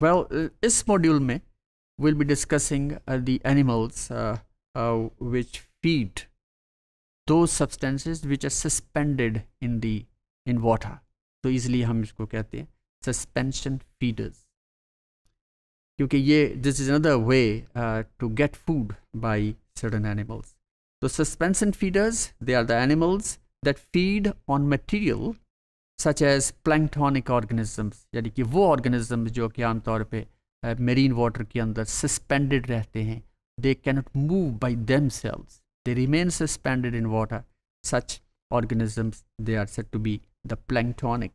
well uh, इस module में we'll be discussing uh, the animals uh, uh, which feed those substances which are suspended in the in water तो इसलिए हम इसको कहते हैं सस्पेंशन फीडर्स क्योंकि ये this is another way to get food by certain animals so suspension feeders they are the animals that feed on material such as planktonic organisms यानी कि वो organisms जो कि आमतौर पे मेरीन uh, वाटर के अंदर सस्पेंडेड रहते हैं they cannot move by themselves they remain suspended in water such said to be the planktonic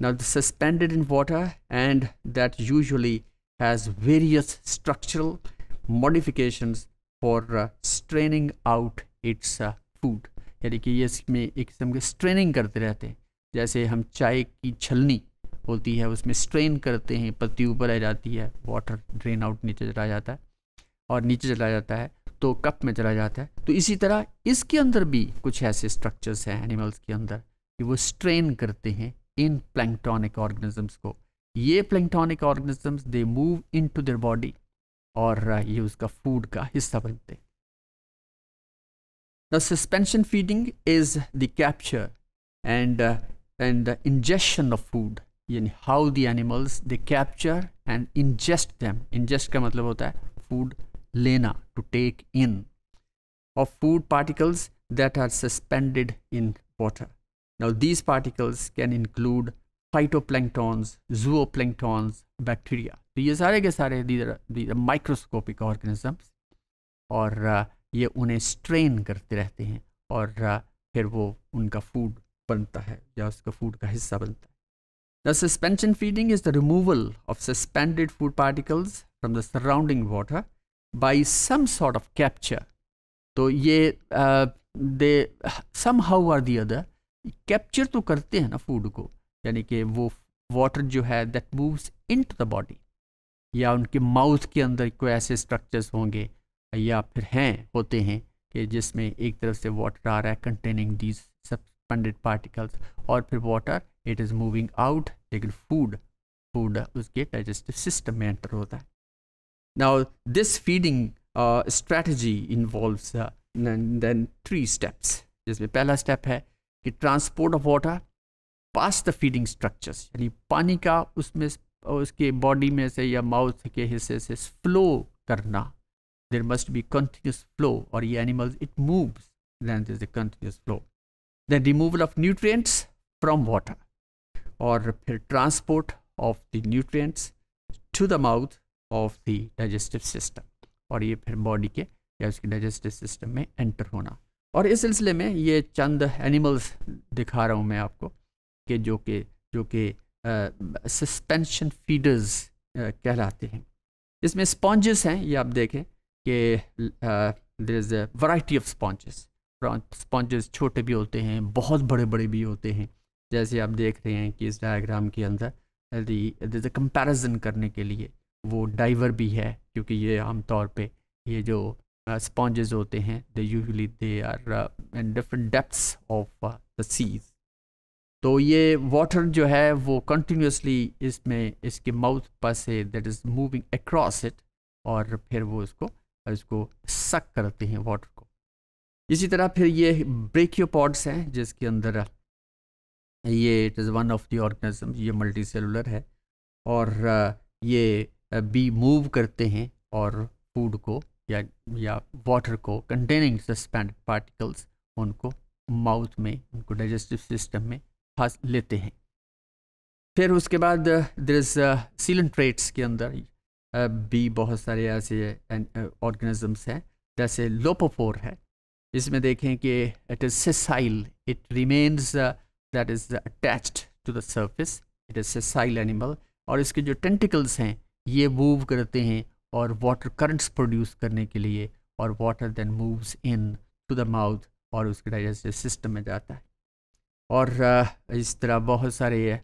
now the suspended in water and that usually has various structural modifications for uh, straining out its uh, food यानी कि ये इसमें एक किस्म के straining करते रहते हैं जैसे हम चाय की छलनी होती है उसमें स्ट्रेन करते हैं पत्ती ऊपर आ जाती है वाटर ड्रेन आउट नीचे चला जाता है और नीचे चला जाता है तो कप में चला जाता है। तो इसी तरह इसके अंदर भी कुछ ऐसे स्ट्रक्चर्स हैं एनिमल्स के अंदर कि वो स्ट्रेन करते हैं इन प्लैंक्टोनिक ऑर्गेनिजम्स को। ये planktonic organisms they move into their body और ये उसका फ़ूड का हिस्सा बनते The suspension feeding is the capture and uh, and the ingestion of food यानी how the animals they capture and ingest them ingest का मतलब होता है फ़ूड लेना to take in of food particles that are suspended in water now these particles can include phytoplanktons zooplanktons bacteria तो ये सारे के सारे दीज माइक्रोस्कोपिक ऑर्गेनिजम्स और uh, ये उन्हें स्ट्रेन करते रहते हैं और uh, फिर वो उनका फ़ूड बनता है या उसका फ़ूड का हिस्सा बनता है The suspension feeding is the removal of suspended food particles from the surrounding water by some sort of capture. तो ये they somehow are the other capture तो करते हैं ना फ़ूड को, यानी कि वो वाटर जो है that moves into the body या उनके माउथ के अंदर कोई ऐसे स्ट्रक्चर्स होंगे, या फिर हैं, होते हैं, कि जिसमें एक तरफ़ से वाटर आ रहा है कंटेनिंग दीज सस्पेंडेड पार्टिकल्स, और फिर water it is moving out लेकिन फ़ूड फ़ूड उसके डाइजेस्टिव सिस्टम में एंटर होता है। Now this feeding strategy involves then three steps जिसमें पहला स्टेप है कि transport of water pass the feeding structures यानी पानी का उसमें, उसके बॉडी में से या माउथ के हिस्से से फ्लो करना। There must be continuous flow और ये animals it moves then this continuous flow then removal of nutrients from water और फिर transport of the nutrients to the mouth of the digestive system और ये फिर बॉडी के या उसके डाइजेस्टिव सिस्टम में एंटर होना। और इस सिलसिले में ये चंद एनिमल्स दिखा रहा हूँ मैं आपको कि जो कि जो कि सस्पेंशन फीडर्स कहलाते हैं। इसमें स्पॉन्जेस हैं, ये आप देखें कि there is a variety of sponges sponges छोटे भी होते हैं बहुत बड़े बड़े भी होते हैं। जैसे आप देख रहे हैं कि इस डायग्राम के अंदर कंपैरिजन करने के लिए वो डाइवर भी है क्योंकि ये आमतौर पे ये जो स्पॉन्जेस uh, होते हैं they usually they are in different depths of the seas तो ये वाटर जो है वो कंटिन्यूसली इसमें इसके माउथ पर से that is moving across it और फिर वो इसको इसको सक करते हैं वाटर को। इसी तरह फिर ये ब्रेकियोपॉड्स हैं, जिसके अंदर ये it is one of the organism, ये मल्टी सेलुलर है, और ये बी मूव करते हैं और फ़ूड को या या वाटर को, कंटेनिंग सस्पेंड पार्टिकल्स उनको माउथ में, उनको डाइजेस्टिव सिस्टम में फंस लेते हैं। फिर उसके बाद दर इज़ सीलन ट्रेट्स के अंदर भी बहुत सारे ऐसे ऑर्गेनिजम्स हैं, जैसे लोपोफोर है। इसमें देखें कि it is sessile it remains that is attached to the surface. It is sessile animal. और इसके जो टेंटिकल्स हैं, ये मूव करते हैं और वाटर करंट्स प्रोड्यूस करने के लिए और water then moves into the mouth और उसके डाइजेस्टिव सिस्टम में जाता है। और इस तरह बहुत सारे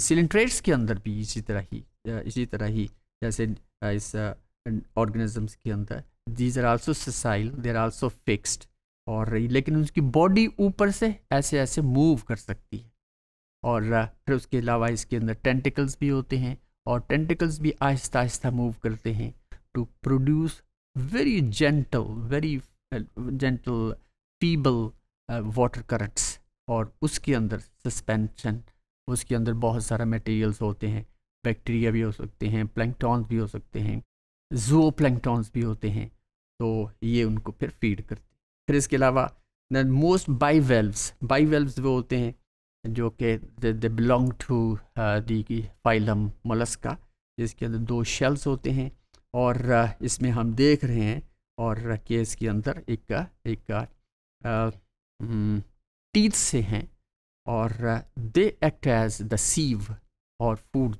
सिलेंट्रेट्स के अंदर भी इसी तरह ही इसी तरह ही, जैसे इस ऑर्गेनिजम्स के अंदर। These are also sessile they are also fixed और लेकिन उसकी बॉडी ऊपर से ऐसे ऐसे मूव कर सकती है। और फिर उसके अलावा इसके अंदर टेंटिकल्स भी होते हैं और टेंटिकल्स भी आहिस्ता आहिस्ता मूव करते हैं to produce very gentle very gentle feeble water currents और उसके अंदर सस्पेंशन उसके अंदर बहुत सारा मटेरियल्स होते हैं बैक्टीरिया भी हो सकते हैं प्लैंकटॉन्स भी हो सकते हैं। जो प्लैंकटॉन्स भी होते हैं तो ये उनको फिर फ़ीड करते हैं। फिर इसके अलावा most bivalves bivalves वो होते हैं जो कि they belong to the phylum mollusca जिसके अंदर दो शेल्स होते हैं और uh, इसमें हम देख रहे हैं और कि इसके अंदर एक एक टीथ uh, से हैं और they act as the sieve और food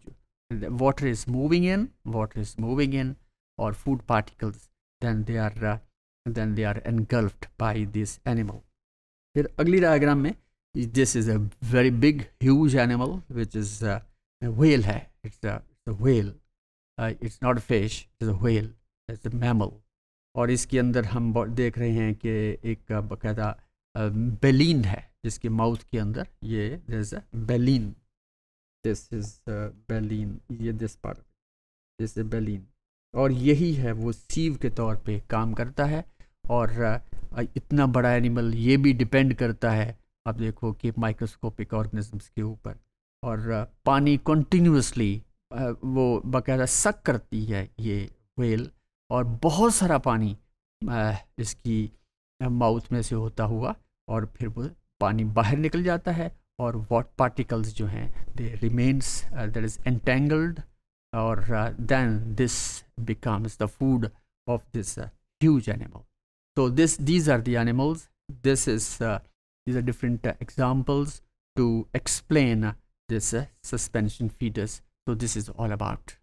water is moving in water is moving in और food particles then they are then they are engulfed by this animal फिर अगली डायग्राम में this a very big huge animal which is uh, a whale hai it's a, whale. Uh, it's not a fish it's a whale. It's a mammal. और इसके अंदर हम देख रहे हैं कि एक बाकायदा बेलिन है जिसके माउथ के अंदर ये this baleen this is baleen ये this part this is baleen और यही है वो सीव के तौर पे काम करता है। और इतना बड़ा एनिमल ये भी डिपेंड करता है, आप देखो कि माइक्रोस्कोपिक ऑर्गेनिजम्स के ऊपर। और पानी कंटिन्यूसली वो बाकायदा सक करती है ये वेल और बहुत सारा पानी इसकी माउथ में से होता हुआ और फिर वो पानी बाहर निकल जाता है और वॉट पार्टिकल्स जो हैं they remains that is entangled or uh, then this becomes the food of this uh, huge animal. So this these are the animals. This is uh, these are different examples to explain this uh, suspension feeders so this is all about